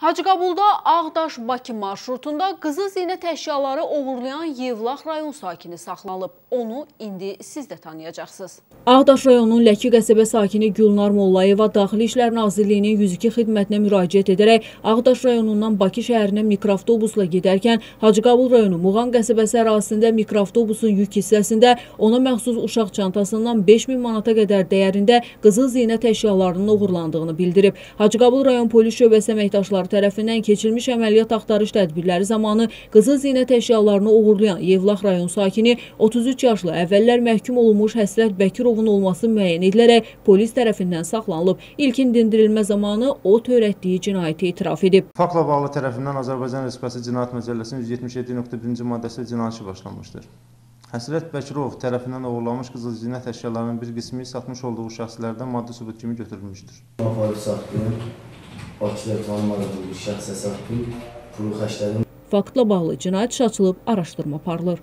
Hacıqabulda Ağdaş-Bakı marşrutunda qızıl zinət əşyaları oğurlayan Yevlax rayon sakini saxlanılıb. Onu indi siz də tanıyacaqsınız. Ağdaş rayonunun Ləki qəsəbə sakini Gülnar Mollayeva Daxili İşlər Nazirliyinin 102 xidmətinə müraciət edərək Ağdaş rayonundan Bakı şəhərinə mikroavtobusla gedərkən Hacıqabul rayonu Muğan qəsəbəsi ərazisində mikroavtobusun yük hissəsində ona məxsus uşaq çantasından 5000 manata qədər dəyərində qızıl zinət əşyalarının oğurlandığını bildirib. Hacıqabul rayon polis şöbəsi əməkdaşları tərəfindən keçirilmiş əməliyyat axtarış tədbirləri zamanı qızıl zinət əşyalarını oğurlayan Yevlax rayon sakini 33 yaşlı əvvəllər məhkum olunmuş Həsrət Bəkirovun olması müəyyən edilərək polis tərəfindən saxlanılıb. İlkin dindirilmə zamanı o törətdiyi cinayəti etiraf edib. Faktla bağlı tərəfindən Azərbaycan Respublikası Cinayət Məcəlləsinin 177.1-ci maddəsi cinayət işi başlanmışdır. Həsrət Bəkirov tərəfindən oğurlanmış qızıl zinət əşyalarının bir qismi satmış olduğu şəxslərdən maddi sübut kimi götürülmüşdür. Aparıb satdım. Bakıda tanımadığım bir şəxsə satdım. Pulu xərclədim. Faktla bağlı cinayət işi açılıb araşdırma aparılır.